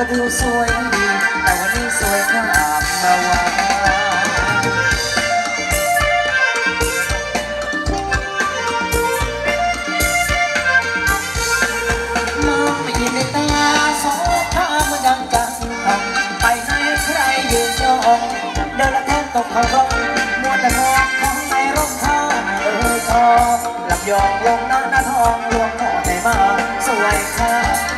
ก็ดูสวยดีแต่วันนี้สวยข้างมาวันมาเขาร้องมัวแต่มองของในร่มผ้าเออทองลัำยองลงน้ำหน้าทองลวงหอในมาสวยค่ะ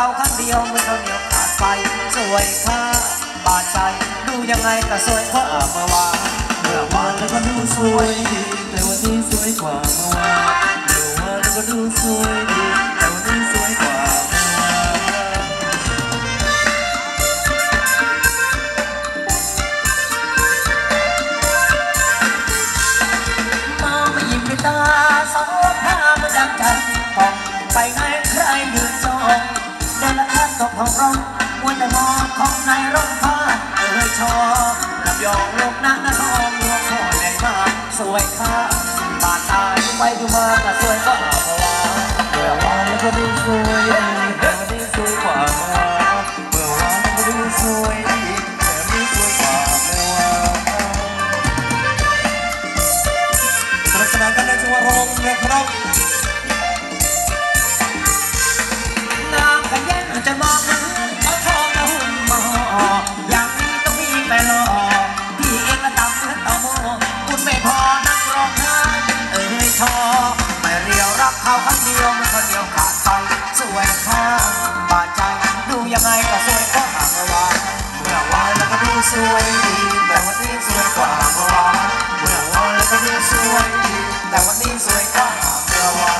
เขาข้างเดียวมือเขาเหนียวขาดไปสวยค่ะบาดใจดูยังไงก็สวยเพราะเมื่อวานเมื่อวานแล้วก็ดูสวยแต่วันนี้สวยกว่า xuôi, mưa hoa vẫn rơi xuôi สวยดีแต่วันนี้สวยกว่าเมื่อวานเมื่อวานก็ยังสวยดีแต่วันนี้สวยกว่าเมื่อวาน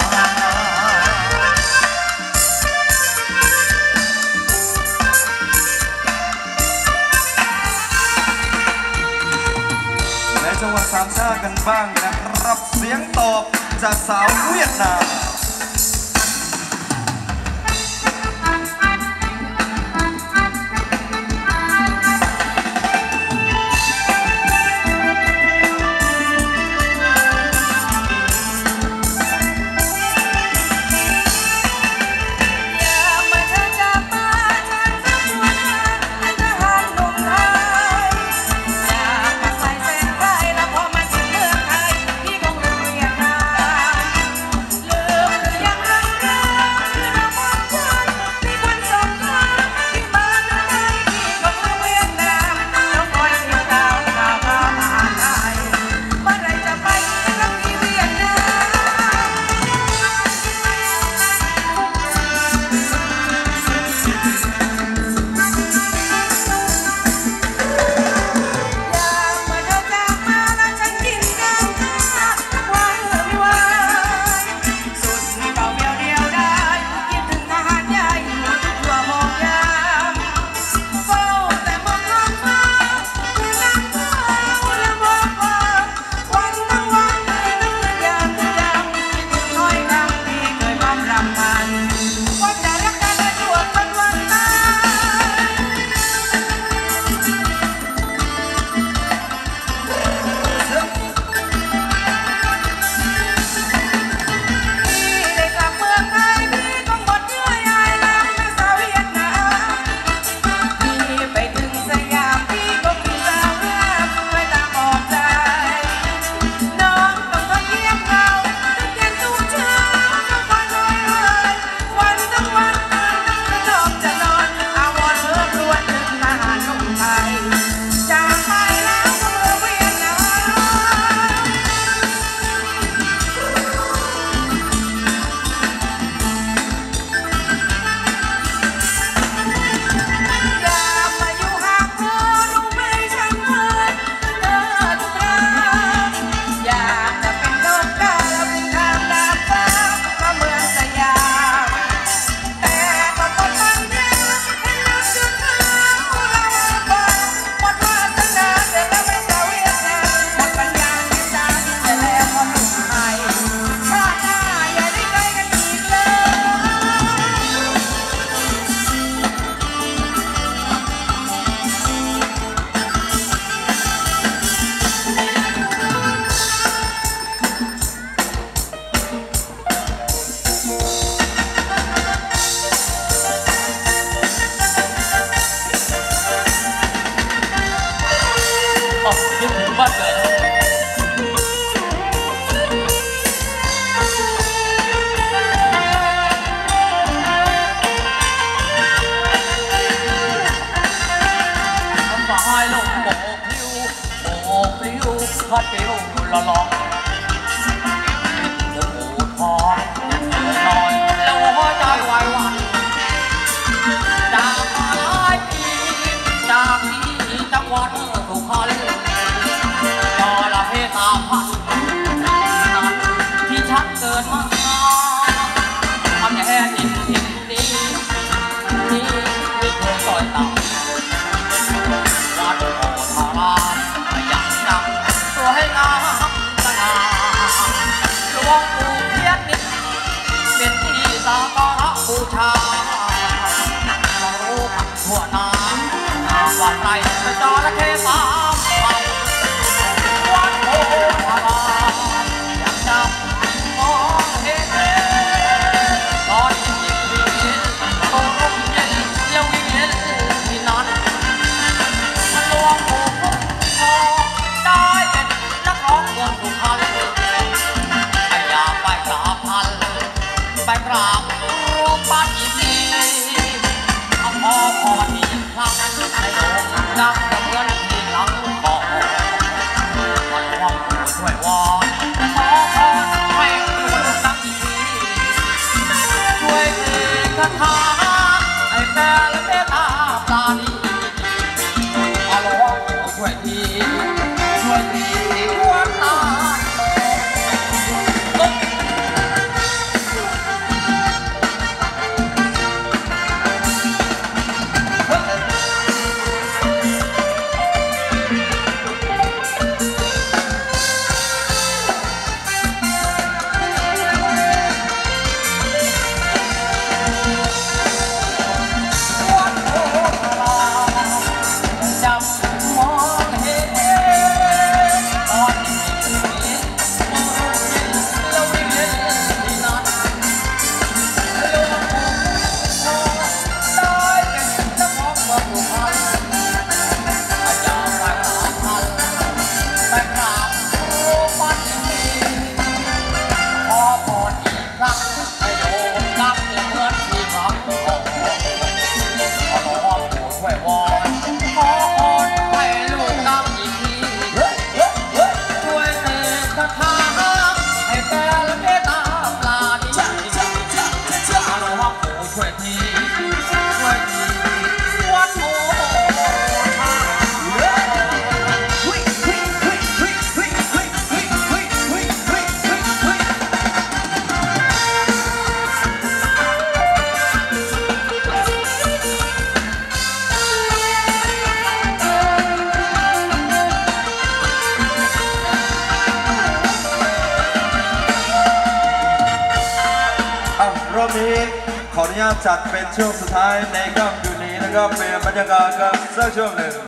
และจังหวัดสามชากันบ้างนะรับเสียงตอบจากสาวเวียดนาม ทอดเปรี้ยวอยู่ละลองโมูโทอดนอนแล้วหัวใจวายวันจากมาหลายปีจากที่จังหวัดสุพรรณจระเข้ตาพัน หัวน้ำหาว่าไตกรจอและเคฟ้า quậy quậy Franklin อนุญาตจัดเป็นช่วงสุดท้ายในค่ำคืนนี้นะครับเป็นบรรยากาศกับนสักช่วงหนึ่ง